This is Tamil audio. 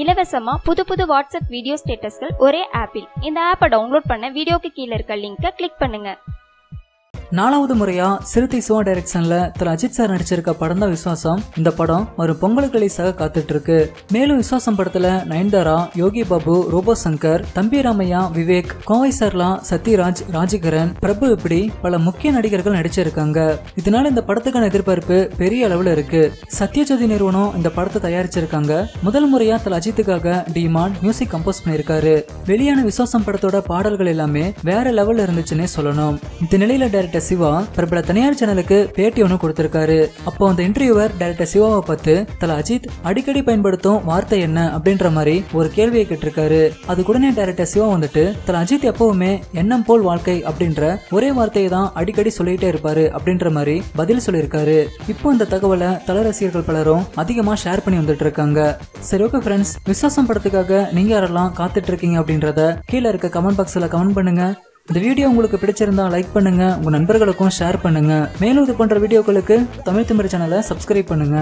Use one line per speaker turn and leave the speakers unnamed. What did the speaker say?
இலவசமா புது புது வாட்ஸ்அப் வீடியோ ஸ்டேட்டஸ்கள் ஒரே ஆப்பில். இந்த ஆப்பை டவுன்லோட் பண்ண வீடியோக்கு கீழே இருக்க லிங்கை கிளிக் பண்ணுங்க.
நாலாவது முறையா சிறுத்தை சிவா டைரக்ஷன்ல திரு அஜித் சார் நடிச்சிருக்க படம் தான் விஸ்வாசம் இந்த படம் ஒரு பொங்கலுக்கு ரிலீஸாக காத்துட்டு இருக்கு மேலும் விஸ்வாசம் படத்துல நயன்தாரா யோகி பாபு ரோபோ சங்கர் தம்பி ராமையா விவேக் கோவை சர்லா சத்யராஜ் ராஜகரன் பிரபு இப்படி பல முக்கிய நடிகர்கள் நடிச்சிருக்காங்க. இதனால இந்த படத்துக்கான எதிர்பார்ப்பு பெரிய அளவுல இருக்கு. சத்யஜோதி நிறுவனம் இந்த படத்தை தயாரிச்சிருக்காங்க. முதல் முறையா திரு அஜித்துக்காக டிமான் மியூசிக் கம்போஸ் பண்ணிருக்காரு வெளியான விஸ்வாசம் படத்தோட பாடல்கள் எல்லாமே வேற லெவல்ல இருந்துச்சுன்னே சொல்லணும். இந்த நிலையில டைரக்டர் சிவா பிரபல தனியார் சேனலுக்கு பேட்டி ஒன்று கொடுத்திருக்காரு. அப்போ அந்த இன்டர்வியூவர் டைரக்டர் சிவாவை பார்த்து தல அஜித் அடிக்கடி பயன்படுத்தும் வார்த்தை என்ன? அப்படின்ற மாதிரி ஒரு கேள்வியை கேட்டிருக்காரு. அதுக்கு உடனே டைரக்டர் சிவா வந்துட்டு தல அஜித் எப்பவுமே எண்ணம் போல் வாழ்க்கை அப்படின்ற ஒரே வார்த்தையை தான் அடிக்கடி சொல்லிட்டே இருப்பாரு அப்படின்ற மாதிரி பதில் சொல்லியிருக்காரு. இப்போ இந்த தகவலை தல ரசிகர்கள் பலரும் அதிகமா ஷேர் பண்ணி வந்துட்டு இருக்காங்க. சரி ஓகே ஃப்ரெண்ட்ஸ் விசுவாசம் படத்துக்காக நீங்க யாரெல்லாம் காத்துட்டு இருக்கீங்க அப்படின்றத கீழே இருக்க கமெண்ட் பாக்ஸ்ல கமெண்ட் பண்ணுங்க. இந்த வீடியோ உங்களுக்கு பிடிச்சிருந்தா லைக் பண்ணுங்க உங்க நண்பர்களுக்கும் ஷேர் பண்ணுங்க. மேலும் இது போன்ற வீடியோக்களுக்கு தமிழ் திமிர் சேனலை சப்ஸ்கிரைப் பண்ணுங்க.